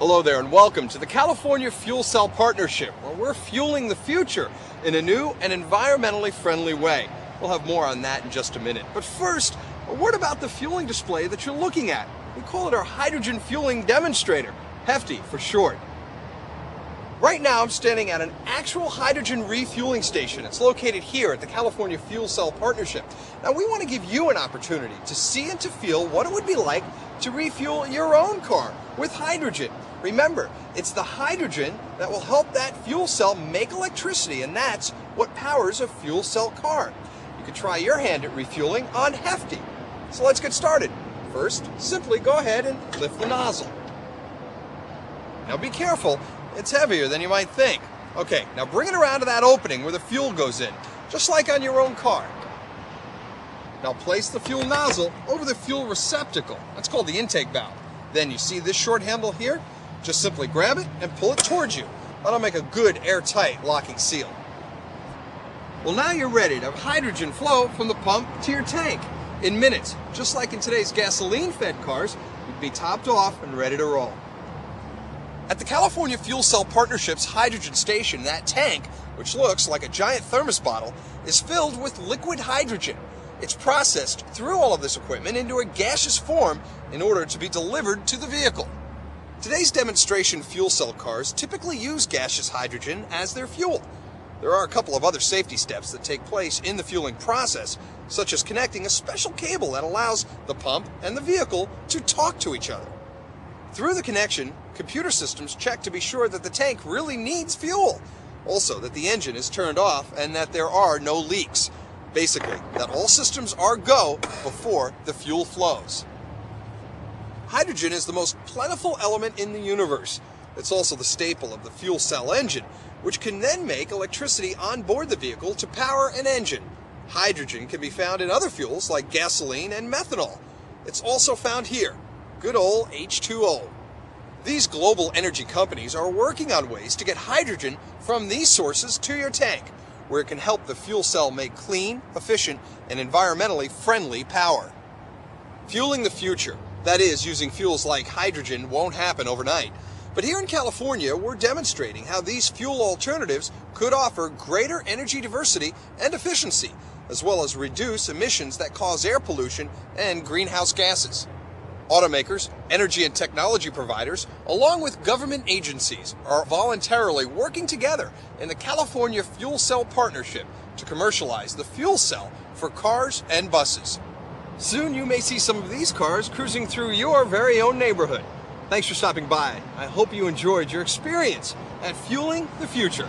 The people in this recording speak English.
Hello there and welcome to the California Fuel Cell Partnership, where we're fueling the future in a new and environmentally friendly way. We'll have more on that in just a minute. But first, a word about the fueling display that you're looking at. We call it our hydrogen fueling demonstrator, hefty for short. Right now, I'm standing at an actual hydrogen refueling station. It's located here at the California Fuel Cell Partnership. Now, we want to give you an opportunity to see and to feel what it would be like to refuel your own car with hydrogen. Remember, it's the hydrogen that will help that fuel cell make electricity, and that's what powers a fuel cell car. You can try your hand at refueling on Hefty. So let's get started. First, simply go ahead and lift the nozzle. Now be careful, it's heavier than you might think. Okay, now bring it around to that opening where the fuel goes in, just like on your own car. Now place the fuel nozzle over the fuel receptacle. That's called the intake valve. Then you see this short handle here? Just simply grab it and pull it towards you. That'll make a good airtight locking seal. Well, now you're ready to have hydrogen flow from the pump to your tank. In minutes, just like in today's gasoline-fed cars, you'd be topped off and ready to roll. At the California Fuel Cell Partnership's hydrogen station, that tank, which looks like a giant thermos bottle, is filled with liquid hydrogen. It's processed through all of this equipment into a gaseous form in order to be delivered to the vehicle. Today's demonstration fuel cell cars typically use gaseous hydrogen as their fuel. There are a couple of other safety steps that take place in the fueling process, such as connecting a special cable that allows the pump and the vehicle to talk to each other. Through the connection, computer systems check to be sure that the tank really needs fuel. Also, that the engine is turned off and that there are no leaks. Basically, that all systems are go before the fuel flows. Hydrogen is the most plentiful element in the universe. It's also the staple of the fuel cell engine, which can then make electricity on board the vehicle to power an engine. Hydrogen can be found in other fuels like gasoline and methanol. It's also found here, good old H2O. These global energy companies are working on ways to get hydrogen from these sources to your tank, where it can help the fuel cell make clean, efficient, and environmentally friendly power. Fueling the future, that is, using fuels like hydrogen, won't happen overnight. But here in California, we're demonstrating how these fuel alternatives could offer greater energy diversity and efficiency, as well as reduce emissions that cause air pollution and greenhouse gases. Automakers, energy and technology providers, along with government agencies, are voluntarily working together in the California Fuel Cell Partnership to commercialize the fuel cell for cars and buses. Soon you may see some of these cars cruising through your very own neighborhood. Thanks for stopping by. I hope you enjoyed your experience at Fueling the Future.